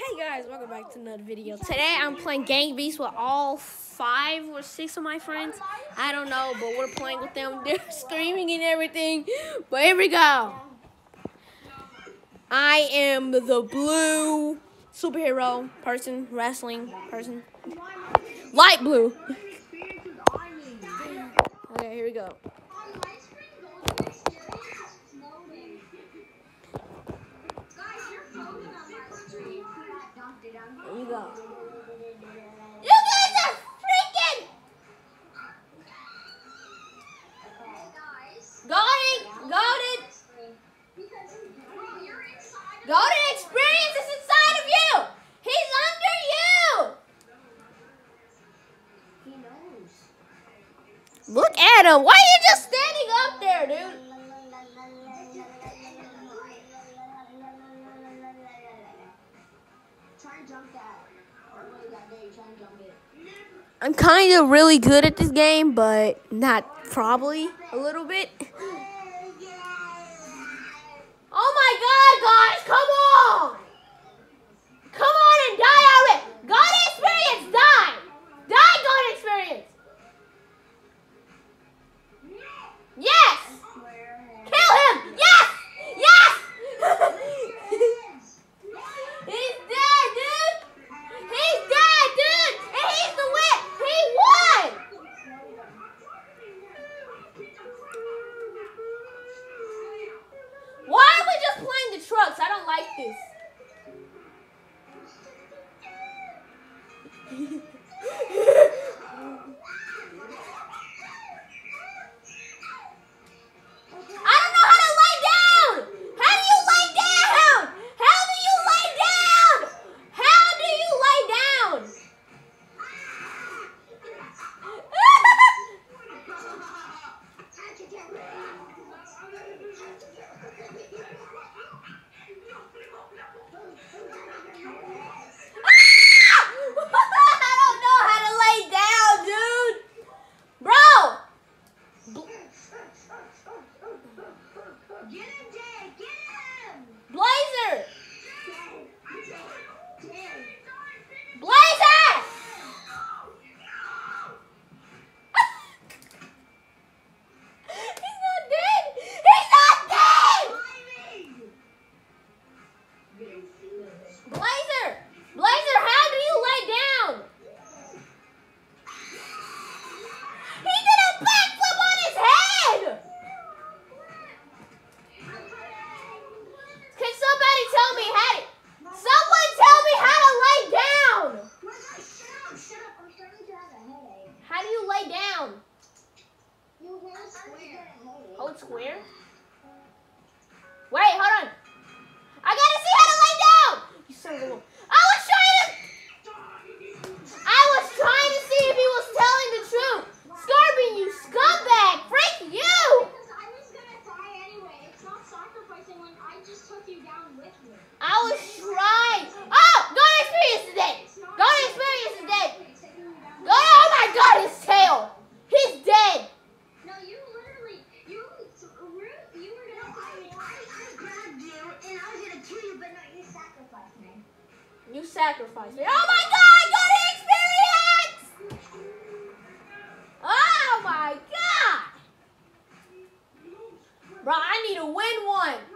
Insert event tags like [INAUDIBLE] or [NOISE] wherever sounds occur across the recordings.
Hey guys, welcome back to another video. Today I'm playing Gang Beasts with all five or six of my friends. I don't know, but we're playing with them. [LAUGHS] They're screaming and everything. But here we go. I am the blue superhero person, wrestling person. Light blue. [LAUGHS] okay, here we go. Look at him. Why are you just standing up there, dude? I'm kind of really good at this game, but not probably a little bit. Oh my god, guys, come on! Isso. You sacrificed me. Oh my god, got experience! Oh my god! Bro, I need to win one.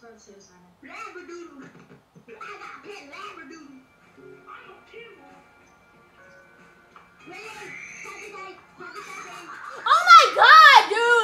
Labradoodle. I got pet Labradoodle. I don't care. Oh my god, dude!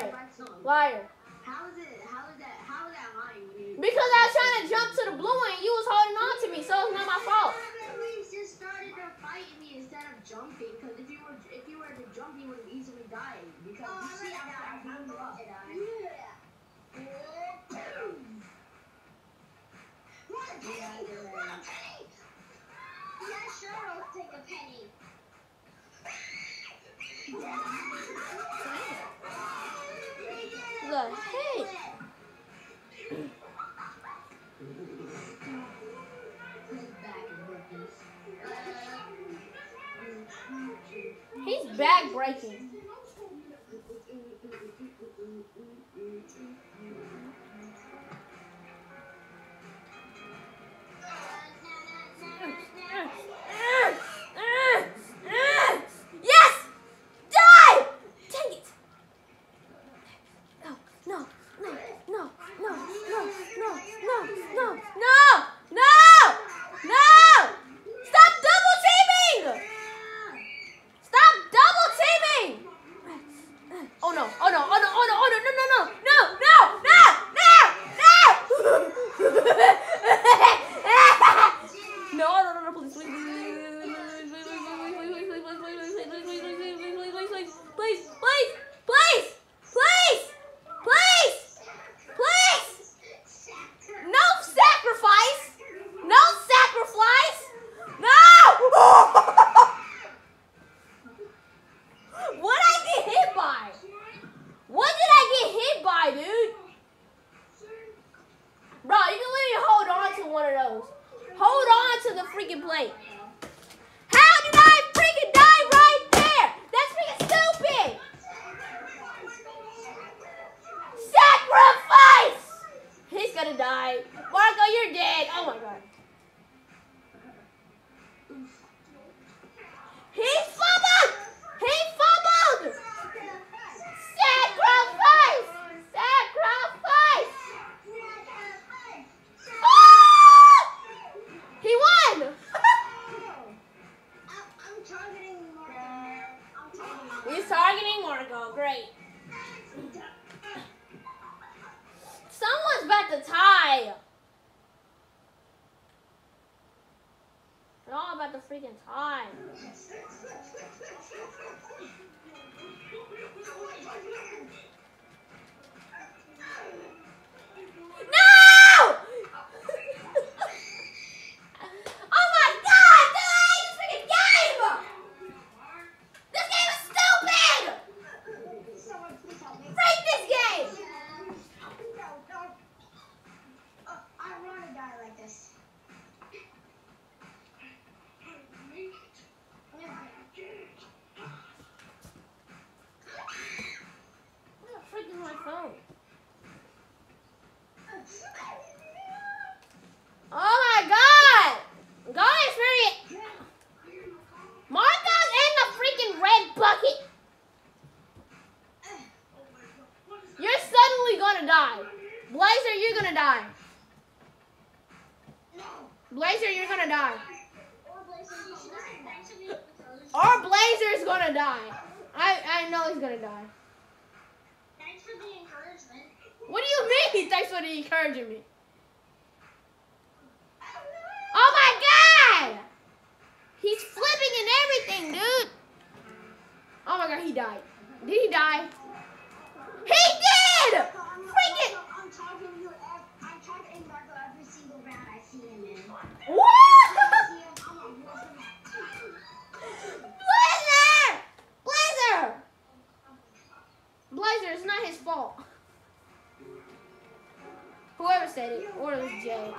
Liar, buy liar. How is it? How is that? How is that lying? you- Because I was trying to jump to the blue one and you was holding on to me, so it's not my fault. Just started to fight me instead of jumping. Because if you were if you were to jump, you would have easily died. Because Oh, you see how I blew you up. Yeah, sure, I'll take a penny. Heck? He's back breaking. The. How did I freaking die right there? That's freaking stupid. Sacrifice! He's gonna die. Marco, you're dead. Oh my god. Why? It's all about the freaking time. [LAUGHS] He's gonna die. thanks for the encouragement. What do you mean? Thanks for the encouraging me. Oh my god! He's flipping and everything, dude. Oh my god, he died. Did he die? He did! I'm, Freaking! I'm talking to ev- I'm talking Marco every single round I see him in. What? I see him, I'm a wolf. Blazer! Blazer! Blazer, it's not his fault. Whoever said it, or it was Jay.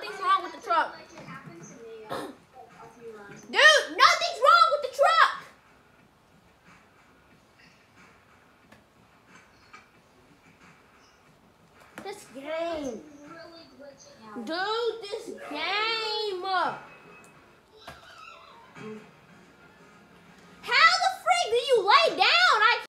nothing's wrong.